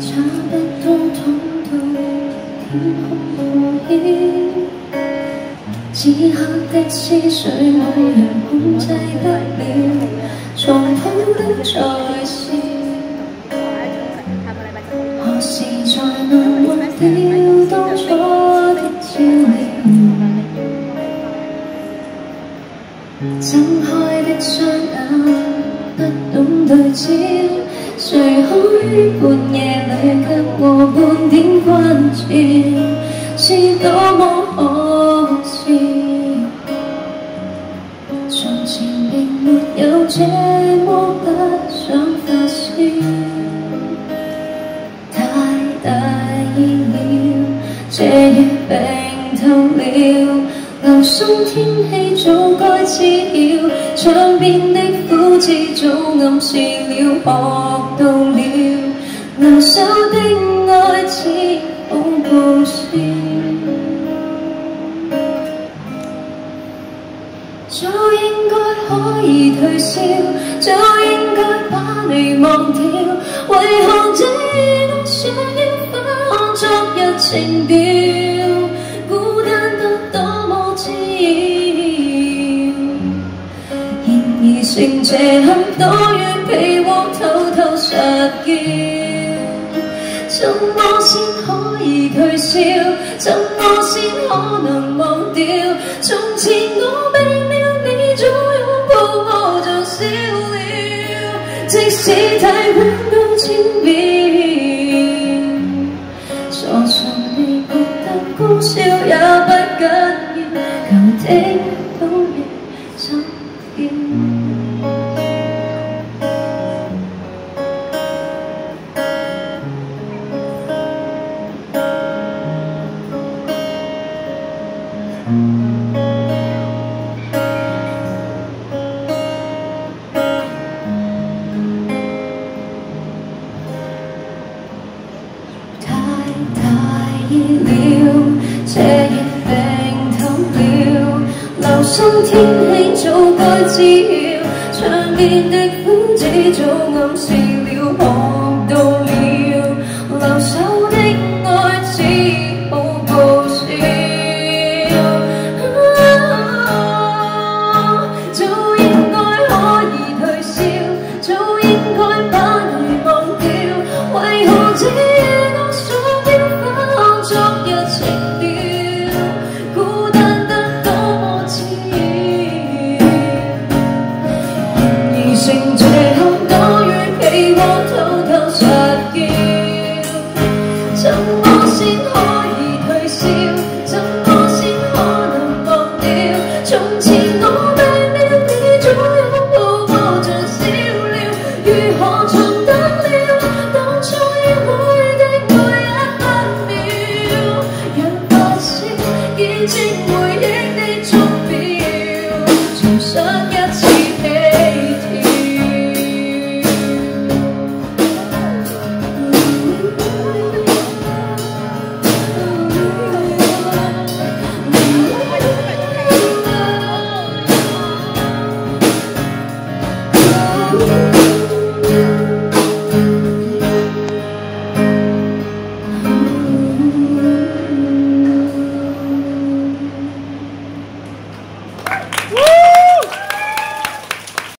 差不多躺到天空破晓，此刻的思绪无论控制都了，重复的在脱。何时才能忘掉当初的照料？睁开的双眼不懂对焦，谁可于半夜？这么不想发生，太大意了，这夜病透了。流松天气早该知了，窗边的枯枝早暗示了，学到了留守的爱，似恐怖片。可以退烧，早应该把你忘掉，为何这要不把昨日情调，孤单得多么招？然而剩这很多月被窝偷偷撒娇，怎么先可以退烧？怎么先可能忘掉？从前我即使体温都千遍，傻傻地觉得高烧，也不紧要。求听。天气早该知晓，长边的枯枝早暗示了。